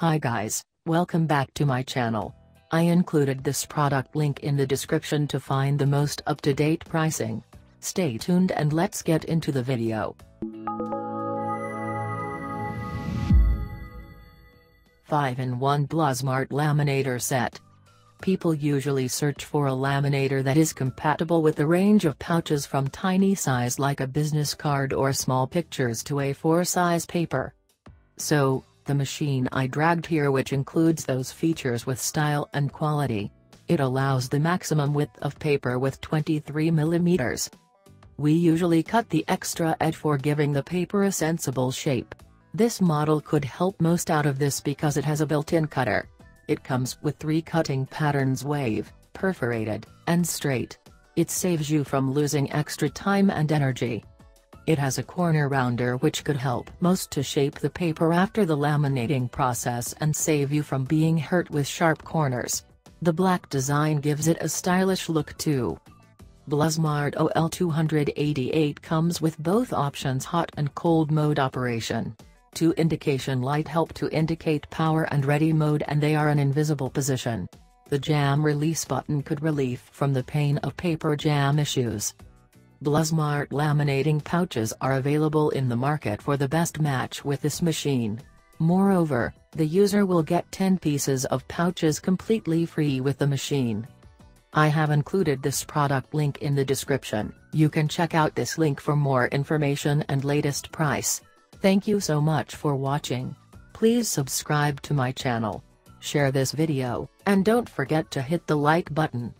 Hi guys, welcome back to my channel. I included this product link in the description to find the most up-to-date pricing. Stay tuned and let's get into the video. 5-in-1 Blusmart Laminator Set People usually search for a laminator that is compatible with a range of pouches from tiny size like a business card or small pictures to A4 size paper. So, the machine I dragged here which includes those features with style and quality. It allows the maximum width of paper with 23 mm. We usually cut the extra edge for giving the paper a sensible shape. This model could help most out of this because it has a built-in cutter. It comes with three cutting patterns wave, perforated, and straight. It saves you from losing extra time and energy. It has a corner rounder which could help most to shape the paper after the laminating process and save you from being hurt with sharp corners. The black design gives it a stylish look too. Blusmart OL288 comes with both options hot and cold mode operation. Two indication light help to indicate power and ready mode and they are an invisible position. The jam release button could relieve from the pain of paper jam issues. Blusmart laminating pouches are available in the market for the best match with this machine. Moreover, the user will get 10 pieces of pouches completely free with the machine. I have included this product link in the description, you can check out this link for more information and latest price. Thank you so much for watching. Please subscribe to my channel. Share this video, and don't forget to hit the like button.